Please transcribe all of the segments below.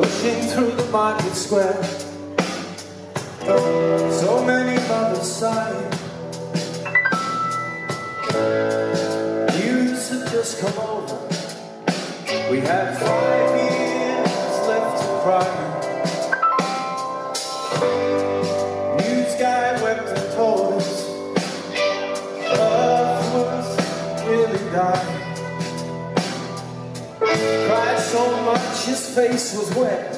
pushing through the market square. So many mothers sighing. News should just come over. We had five years left to cry. News guy wept and told us love was really dying. Cried so much his face was wet.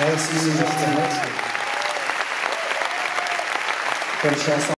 Merci, Merci. Bonne chance.